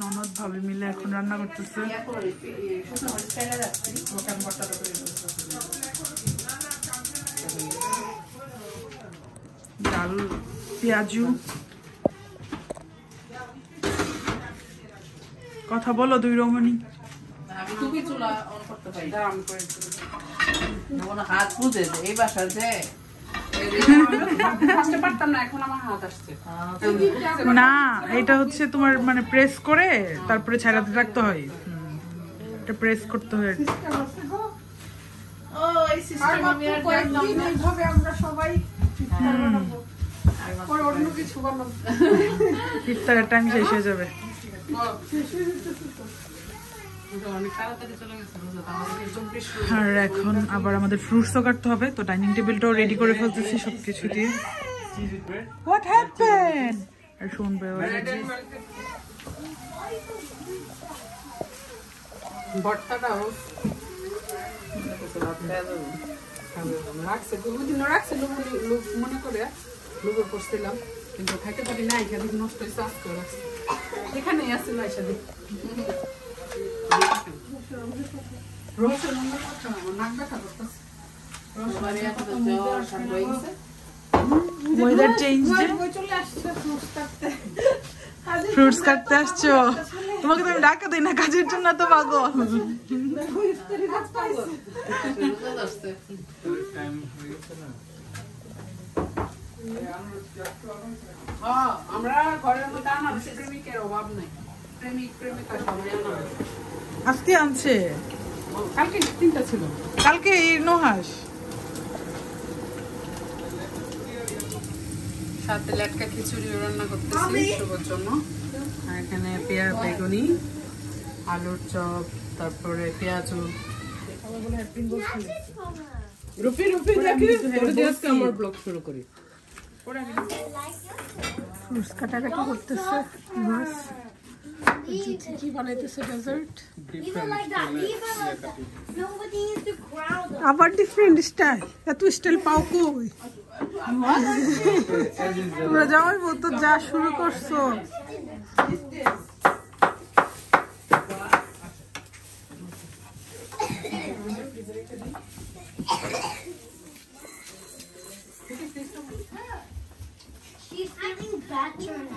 ননদ ভাবি মিলে এখন রান্না করতেছে। ডাল, পেঁয়াজু। কথা বলো দুই রমণী। তুমি চুলা অন হাত বুঝে এই বাসা যে না এখন আমার হাত আসছে। না এটা হচ্ছে তোমার মানে প্রেস করে তারপরে ছাড়াতে রাখতে হয়। এটা প্রেস করতে হয়। ইফতারের টাইম শেষ হয়ে যাবে। আর এখন আবার আমাদের ফ্রুটসও কাটতে হবে, তো ডাইনিং টেবিলটাও রেডি করে ফেলতেছি সবকিছু দিয়ে। হোয়াট হ্যাপেন আর শুনবে। ভর্তাটাও রাখছে দুদিনও রাখছে মনে করে করছিলাম, কিন্তু খাইতে পারি না এখানে নষ্ট হয়েছে আজকে রাখছে। এখানেই আছে এসে ওয়েদার চেঞ্জ যে ওই চলে আসছে ফ্রুটস কাটতে আসছো? তোমাকে তো আমি ডাকা দিই না কাজের জন্য তো পাগল। হ্যাঁ, আমরা ঘরের মধ্যে আনারস প্রেমিকের অভাব নাই। প্রেমিক প্রেমিকা সবাই আজকে আনছে। কালকে তিনটা ছিল। কালকে এই নহাস সাথে লেটকা খিচুড়ি রান্না করতেছি শুভর জন্য। এখানে পেঁয়াজ বেগুনি আলুর চপ তারপরে পেঁয়াজ। রুপি রুপি দেখি। তোর দিয়ে আজকে আমার ব্লগ শুরু করি। ফ্রুটস কাটাকাটি করতেছে? মাছ কি বানাইতেছে dessert Leave it like that. Leave it like that. Nobody needs to ground them. আবার ডিফারেন্ট স্টাইল এত স্টাইল পাও কই তোমরা যাওয়াই বলতো যা শুরু করছ She's getting better now.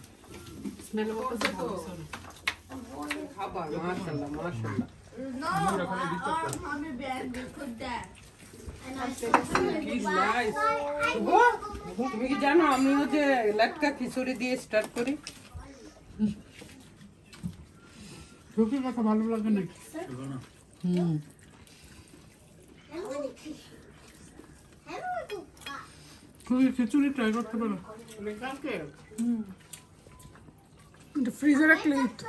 Smell করতেছে ভালো শোনো খাবার মাশাআল্লাহ মাশাআল্লাহ। No, that. কি নাইস তুমি কি জানো আমিও যে লাটকা খিচুড়ি দিয়ে স্টার্ট করি? কথা ভালো লাগে না। হুম। খুবই খিচুড়ি। ট্রাই করতে পারো। फ्रिजर क्लिथ